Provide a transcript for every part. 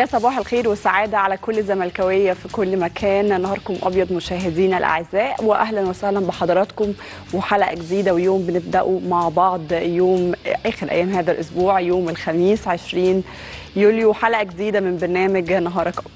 يا صباح الخير والسعادة على كل زملكاوية في كل مكان. نهاركم أبيض مشاهدينا الأعزاء وأهلا وسهلا بحضراتكم. وحلقة جديدة ويوم بنبدأه مع بعض. يوم آخر أيام هذا الأسبوع يوم الخميس 20 يوليو. حلقة جديدة من برنامج نهارك أبيض.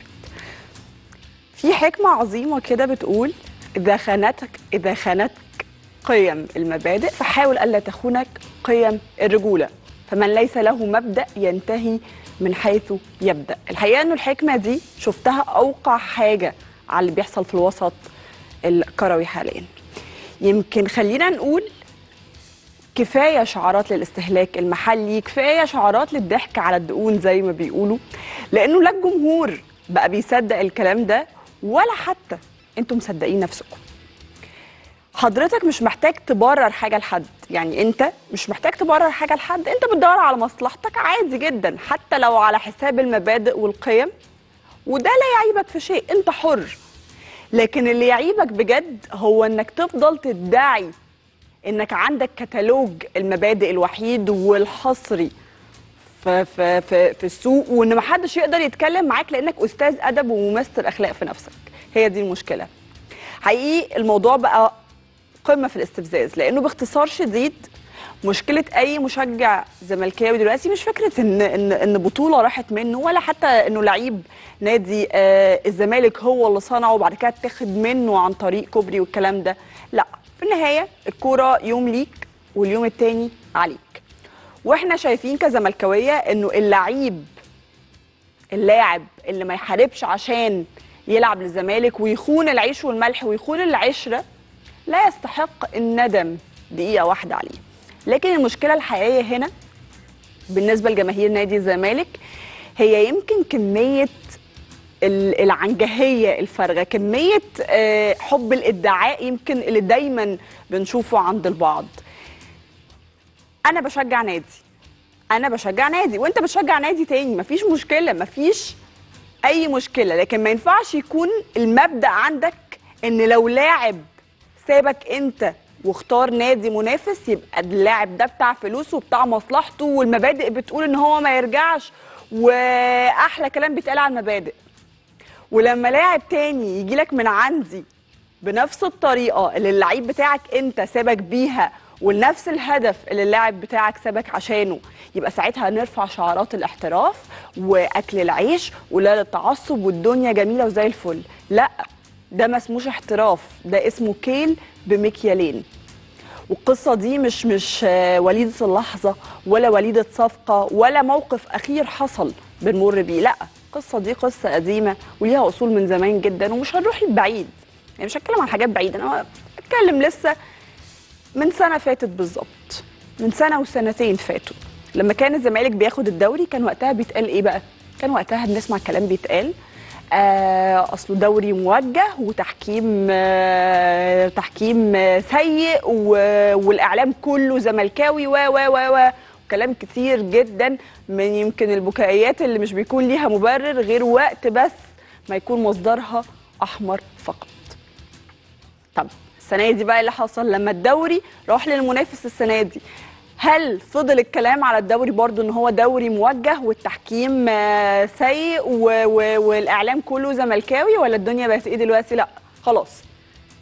في حكمة عظيمة كده بتقول إذا خانتك إذا خانتك قيم المبادئ فحاول ألا تخونك قيم الرجولة. فمن ليس له مبدأ ينتهي من حيث يبدأ. الحقيقة أنه الحكمة دي شفتها أوقع حاجة على اللي بيحصل في الوسط الكروي حاليا. يمكن خلينا نقول كفاية شعارات للاستهلاك المحلي كفاية شعارات للضحك على الدقون زي ما بيقولوا لأنه لا الجمهور بقى بيصدق الكلام ده ولا حتى أنتم مصدقين نفسكم. حضرتك مش محتاج تبرر حاجة لحد. يعني انت مش محتاج تبرر حاجة لحد. انت بتدور على مصلحتك عادي جدا. حتى لو على حساب المبادئ والقيم. وده لا يعيبك في شيء. انت حر. لكن اللي يعيبك بجد هو انك تفضل تدعي انك عندك كتالوج المبادئ الوحيد والحصري في في في, في السوق وان محدش يقدر يتكلم معاك لانك أستاذ أدب وممثل أخلاق في نفسك. هي دي المشكلة. حقيقي الموضوع بقى قمة في الاستفزاز لأنه باختصار شديد مشكلة أي مشجع زملكاوي دلوقتي مش فكرة ان ان إن بطولة راحت منه ولا حتى إنه لعيب نادي آه الزمالك هو اللي صنعه وبعد كده اتاخد منه عن طريق كوبري والكلام ده. لا في النهاية الكورة يوم ليك واليوم التاني عليك. وإحنا شايفين كزملكاوية إنه اللعيب اللاعب اللي ما يحاربش عشان يلعب للزمالك ويخون العيش والملح ويخون العشرة لا يستحق الندم دقيقة واحدة عليه. لكن المشكلة الحقيقية هنا بالنسبة لجماهير نادي الزمالك هي يمكن كمية العنجهية الفارغة كمية حب الإدعاء يمكن اللي دايما بنشوفه عند البعض. أنا بشجع نادي. أنا بشجع نادي. وأنت بتشجع نادي تاني. مفيش مشكلة. مفيش أي مشكلة. لكن ما ينفعش يكون المبدأ عندك إن لو لاعب سابك انت واختار نادي منافس يبقى اللاعب ده بتاع فلوسه وبتاع مصلحته والمبادئ بتقول إن هو ما يرجعش وأحلى كلام بيتقال على المبادئ. ولما لاعب تاني يجي لك من عندي بنفس الطريقة اللي اللعيب بتاعك انت سابك بيها ولنفس الهدف اللي اللاعب بتاعك سابك عشانه يبقى ساعتها نرفع شعارات الاحتراف وأكل العيش ولا التعصب والدنيا جميلة وزي الفل. لأ ده ما اسموش احتراف ده اسمه كيل بمكيالين والقصة دي مش مش وليدة اللحظة ولا وليدة صفقة ولا موقف أخير حصل بنمر بيه لأ القصة دي قصة قديمة وليها أصول من زمان جدا ومش هنروح بعيد. يعني مش هتكلم عن حاجات بعيدة أنا بتكلم لسه من سنة فاتت بالظبط من سنة وسنتين فاتوا. لما كان الزمالك بياخد الدوري كان وقتها بيتقال إيه بقى؟ كان وقتها بنسمع كلام بيتقال آه اصله دوري موجه وتحكيم آه تحكيم آه سيء والإعلام كله زملكاوي و و و كلام كتير جدا من يمكن البكائيات اللي مش بيكون ليها مبرر غير وقت بس ما يكون مصدرها أحمر فقط. طب السنة دي بقى اللي حصل لما الدوري راح للمنافس السنة دي هل فضل الكلام على الدوري برضو إن هو دوري موجه والتحكيم سيء والإعلام كله زملكاوي ولا الدنيا بقت إيه دلوقتي؟ لأ خلاص.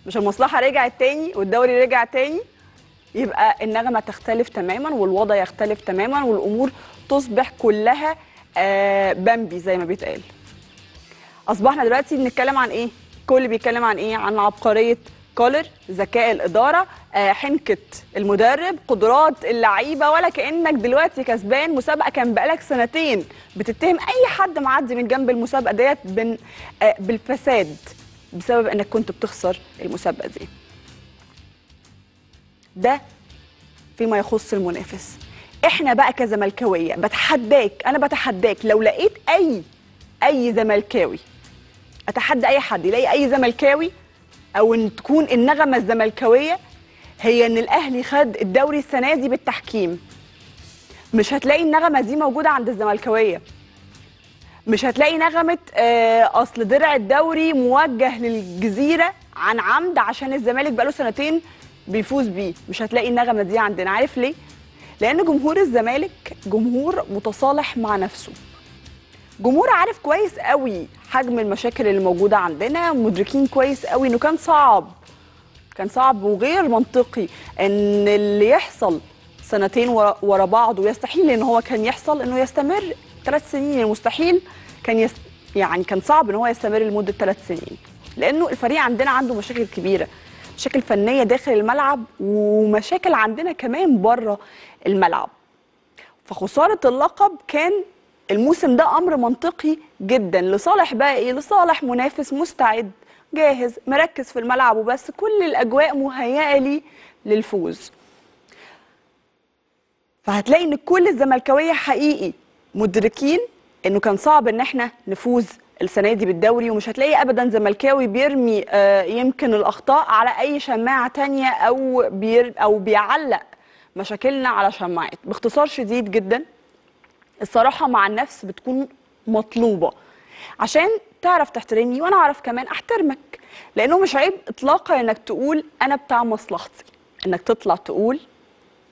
مش المصلحة رجعت تاني والدوري رجع تاني يبقى النغمة تختلف تماما والوضع يختلف تماما والأمور تصبح كلها بامبي زي ما بيتقال. أصبحنا دلوقتي بنتكلم عن إيه؟ كل بيتكلم عن إيه؟ عن عبقرية كولر ذكاء الإدارة حنكة المدرب قدرات اللعيبة ولا كأنك دلوقتي كسبان مسابقة كان بقالك سنتين بتتهم أي حد معدي من جنب المسابقة ديت بالفساد بسبب إنك كنت بتخسر المسابقة دي. ده فيما يخص المنافس. إحنا بقى كزملكاوية بتحداك أنا بتحداك لو لقيت أي أي زملكاوي أتحدى أي حد يلاقي أي زملكاوي أو إن تكون النغمة الزملكاوية هي إن الأهلي خد الدوري السنة دي بالتحكيم. مش هتلاقي النغمة دي موجودة عند الزملكاوية. مش هتلاقي نغمة آه أصل درع الدوري موجه للجزيرة عن عمد عشان الزمالك بقاله سنتين بيفوز بيه. مش هتلاقي النغمة دي عندنا. عارف ليه؟ لأن جمهور الزمالك جمهور متصالح مع نفسه. جمهور عارف كويس قوي حجم المشاكل اللي موجودة عندنا مدركين كويس قوي إنه كان صعب كان صعب وغير منطقي إن اللي يحصل سنتين ورا بعض ويستحيل إن هو كان يحصل إنه يستمر ثلاث سنين المستحيل كان يست... يعني كان صعب إن هو يستمر لمدة ثلاث سنين لأنه الفريق عندنا عنده مشاكل كبيرة مشاكل فنية داخل الملعب ومشاكل عندنا كمان بره الملعب فخسارة اللقب كان الموسم ده أمر منطقي جدا. لصالح بقى إيه لصالح منافس مستعد جاهز مركز في الملعب وبس كل الأجواء مهيئة ليه للفوز. فهتلاقي إن كل الزملكاوية حقيقي مدركين إنه كان صعب إن إحنا نفوز السنة دي بالدوري ومش هتلاقي ابدا زملكاوي بيرمي آه، يمكن الأخطاء على أي شماعة تانية أو بير أو بيعلق مشاكلنا على شماعات باختصار شديد جدا الصراحة مع النفس بتكون مطلوبة. عشان تعرف تحترمني وأنا أعرف كمان أحترمك لأنه مش عيب اطلاقا إنك تقول أنا بتاع مصلحتي. إنك تطلع تقول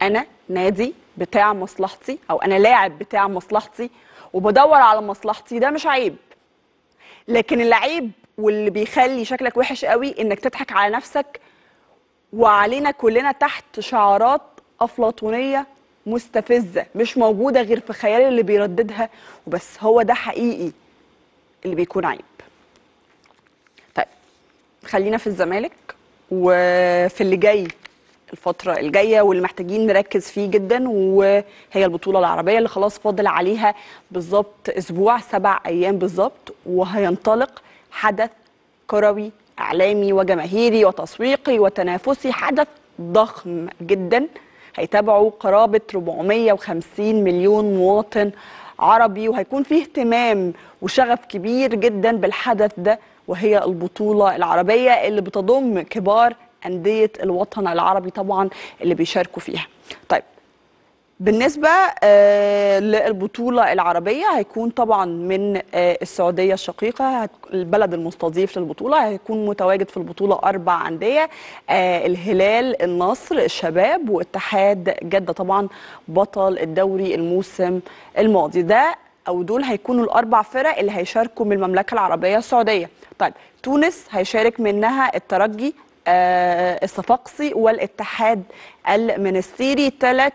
أنا نادي بتاع مصلحتي أو أنا لاعب بتاع مصلحتي وبدور على مصلحتي ده مش عيب. لكن العيب واللي بيخلي شكلك وحش قوي إنك تضحك على نفسك وعلينا كلنا تحت شعارات أفلاطونية مستفزة مش موجودة غير في خيال اللي بيرددها وبس هو ده حقيقي اللي بيكون عيب. طيب خلينا في الزمالك وفي اللي جاي الفترة الجاية واللي محتاجين نركز فيه جدا وهي البطولة العربية اللي خلاص فاضل عليها بالظبط أسبوع سبع أيام بالظبط وهينطلق حدث كروي إعلامي وجماهيري وتسويقي وتنافسي حدث ضخم جدا. هيتابعه قرابة 450 مليون مواطن عربي وهيكون فيه اهتمام وشغف كبير جدا بالحدث ده وهي البطولة العربية اللي بتضم كبار أندية الوطن العربي طبعا اللي بيشاركوا فيها. طيب بالنسبة آه، للبطولة العربية هيكون طبعا من آه، السعودية الشقيقة. البلد المستضيف للبطولة هيكون متواجد في البطولة أربع أندية آه، الهلال النصر الشباب واتحاد جدة طبعا بطل الدوري الموسم الماضي ده. أو دول هيكونوا الأربع فرق اللي هيشاركوا من المملكة العربية السعودية. طيب تونس هيشارك منها الترجي الصفاقسي والاتحاد المنستيري. ثلاث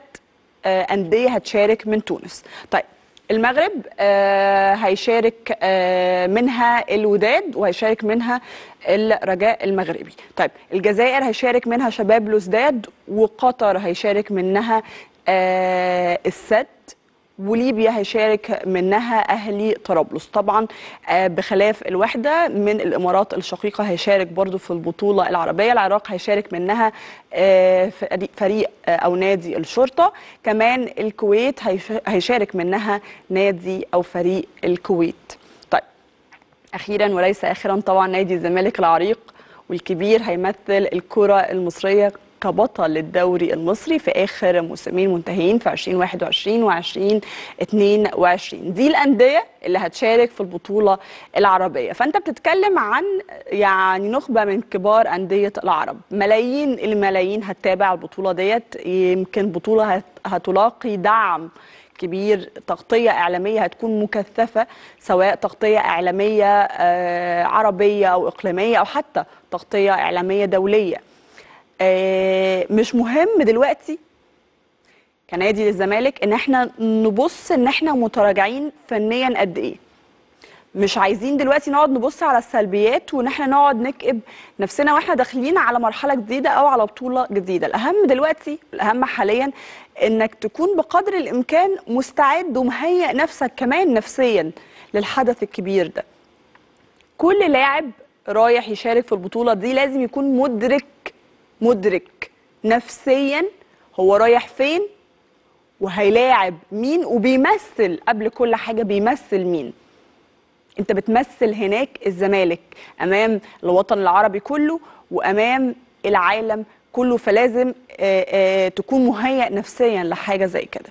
أندية هتشارك من تونس. طيب المغرب آه، هيشارك آه، منها الوداد وهيشارك منها الرجاء المغربي. طيب الجزائر هيشارك منها شباب لوزداد وقطر هيشارك منها آه، السد. وليبيا هيشارك منها أهلي طرابلس. طبعا آه، بخلاف الوحدة من الإمارات الشقيقة هيشارك برضو في البطولة العربية. العراق هيشارك منها آه، فريق- آه، أو نادي الشرطة. كمان الكويت هيش- هيشارك منها نادي أو فريق الكويت. طيب أخيرا وليس اخرا طبعا نادي الزمالك العريق والكبير هيمثل الكرة المصرية كبطل للدوري المصري في آخر موسمين منتهيين في 2021 و 2022 دي الأندية اللي هتشارك في البطولة العربية. فأنت بتتكلم عن يعني نخبة من كبار أندية العرب. ملايين الملايين هتتابع البطولة ديت. يمكن بطولة هت- هتلاقي دعم كبير. تغطية إعلامية هتكون مكثفة سواء تغطية إعلامية آه، عربية أو إقليمية أو حتى تغطية إعلامية دولية. مش مهم دلوقتي كنادي للزمالك ان إحنا نبص ان إحنا متراجعين فنيا قد إيه. مش عايزين دلوقتي نقعد نبص على السلبيات وان إحنا نقعد نكئب نفسنا وإحنا داخلين على مرحلة جديدة أو على بطولة جديدة. الأهم دلوقتي الأهم حاليا إنك تكون بقدر الإمكان مستعد ومهيئ نفسك كمان نفسيا للحدث الكبير ده. كل لاعب رايح يشارك في البطولة دي لازم يكون مدرك مدرك نفسيا هو رايح فين وهيلاعب مين وبيمثل قبل كل حاجة بيمثل مين. أنت بتمثل هناك الزمالك أمام الوطن العربي كله وأمام العالم كله فلازم آه، آه، تكون مهيئ نفسيا لحاجة زي كده.